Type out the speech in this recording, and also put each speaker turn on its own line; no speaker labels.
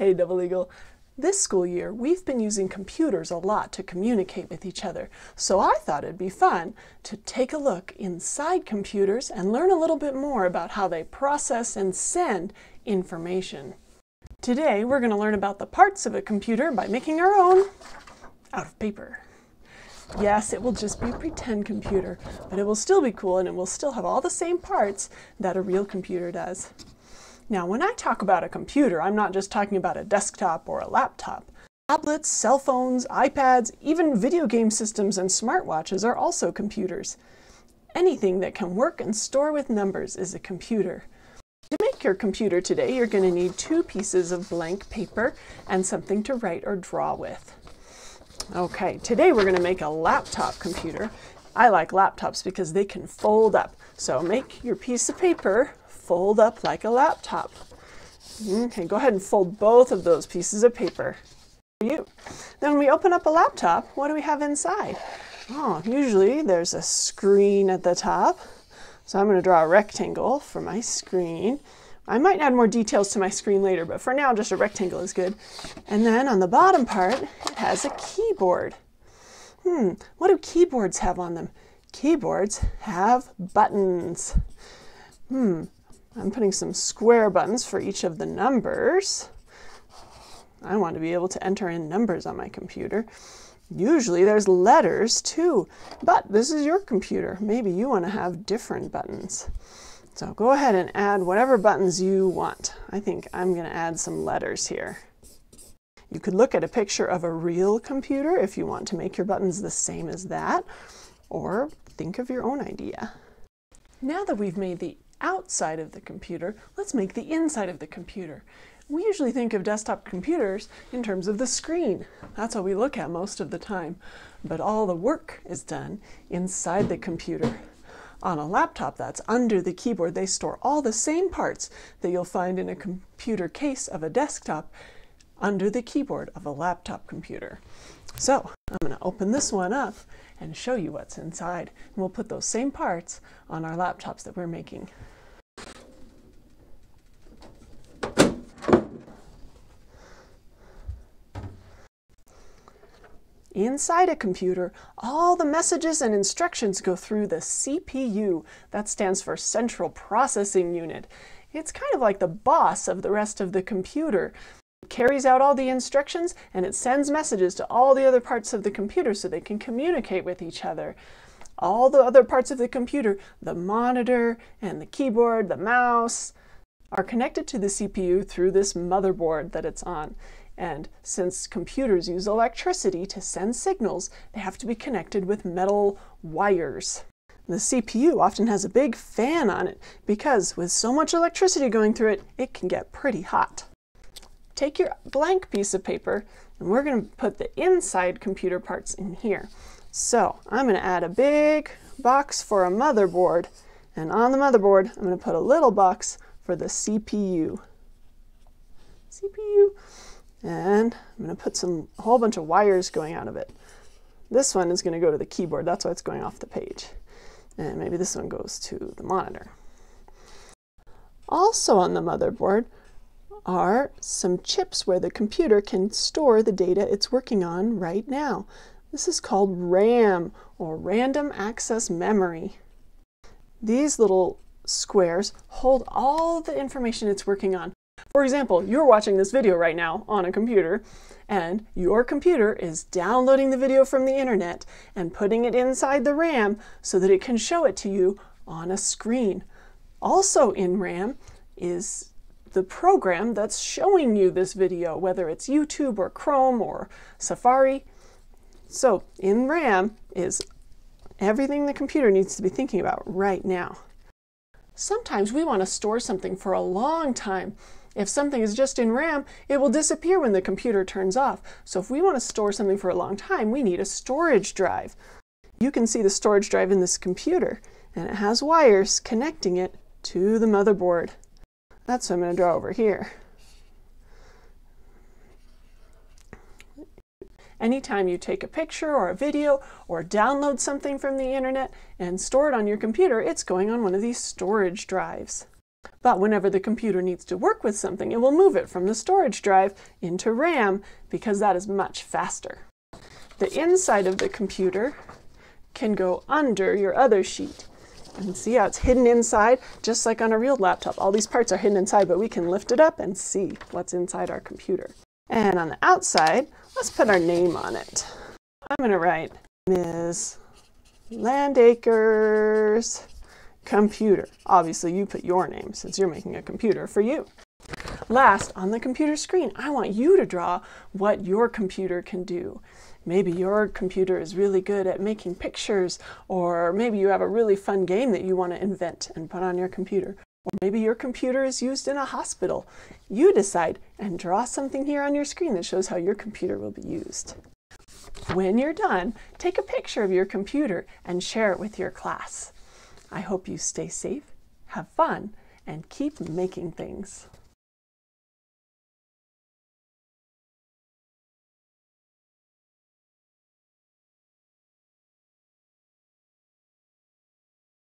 Hey, Double Eagle. This school year, we've been using computers a lot to communicate with each other, so I thought it'd be fun to take a look inside computers and learn a little bit more about how they process and send information. Today, we're going to learn about the parts of a computer by making our own out of paper. Yes, it will just be a pretend computer, but it will still be cool and it will still have all the same parts that a real computer does. Now, when I talk about a computer, I'm not just talking about a desktop or a laptop. Tablets, cell phones, iPads, even video game systems and smartwatches are also computers. Anything that can work and store with numbers is a computer. To make your computer today, you're going to need two pieces of blank paper and something to write or draw with. Okay, today we're going to make a laptop computer. I like laptops because they can fold up. So make your piece of paper fold up like a laptop. Okay, go ahead and fold both of those pieces of paper. You. Then when we open up a laptop, what do we have inside? Oh, usually there's a screen at the top. So I'm going to draw a rectangle for my screen. I might add more details to my screen later, but for now just a rectangle is good. And then on the bottom part, it has a keyboard. Hmm, what do keyboards have on them? Keyboards have buttons. Hmm, I'm putting some square buttons for each of the numbers. I want to be able to enter in numbers on my computer. Usually there's letters too, but this is your computer. Maybe you want to have different buttons. So go ahead and add whatever buttons you want. I think I'm going to add some letters here. You could look at a picture of a real computer if you want to make your buttons the same as that, or think of your own idea. Now that we've made the outside of the computer, let's make the inside of the computer. We usually think of desktop computers in terms of the screen. That's what we look at most of the time. But all the work is done inside the computer. On a laptop that's under the keyboard, they store all the same parts that you'll find in a computer case of a desktop under the keyboard of a laptop computer. So I'm going to open this one up and show you what's inside. And we'll put those same parts on our laptops that we're making. Inside a computer, all the messages and instructions go through the CPU. That stands for Central Processing Unit. It's kind of like the boss of the rest of the computer. It carries out all the instructions and it sends messages to all the other parts of the computer so they can communicate with each other. All the other parts of the computer, the monitor and the keyboard, the mouse, are connected to the CPU through this motherboard that it's on. And since computers use electricity to send signals, they have to be connected with metal wires. The CPU often has a big fan on it because with so much electricity going through it, it can get pretty hot. Take your blank piece of paper and we're going to put the inside computer parts in here. So I'm going to add a big box for a motherboard and on the motherboard I'm going to put a little box for the CPU. CPU. And I'm going to put some a whole bunch of wires going out of it. This one is going to go to the keyboard. That's why it's going off the page. And maybe this one goes to the monitor. Also on the motherboard are some chips where the computer can store the data it's working on right now. This is called RAM, or Random Access Memory. These little squares hold all the information it's working on. For example, you're watching this video right now on a computer, and your computer is downloading the video from the internet and putting it inside the RAM so that it can show it to you on a screen. Also in RAM is the program that's showing you this video, whether it's YouTube or Chrome or Safari. So in RAM is everything the computer needs to be thinking about right now. Sometimes we want to store something for a long time if something is just in RAM, it will disappear when the computer turns off. So if we want to store something for a long time, we need a storage drive. You can see the storage drive in this computer, and it has wires connecting it to the motherboard. That's what I'm going to draw over here. Anytime you take a picture or a video or download something from the internet and store it on your computer, it's going on one of these storage drives. But whenever the computer needs to work with something, it will move it from the storage drive into RAM because that is much faster. The inside of the computer can go under your other sheet. And see how it's hidden inside, just like on a real laptop. All these parts are hidden inside, but we can lift it up and see what's inside our computer. And on the outside, let's put our name on it. I'm going to write Ms. Landaker's computer. Obviously, you put your name since you're making a computer for you. Last, on the computer screen, I want you to draw what your computer can do. Maybe your computer is really good at making pictures, or maybe you have a really fun game that you want to invent and put on your computer. Or maybe your computer is used in a hospital. You decide and draw something here on your screen that shows how your computer will be used. When you're done, take a picture of your computer and share it with your class. I hope you stay safe, have fun, and keep making things.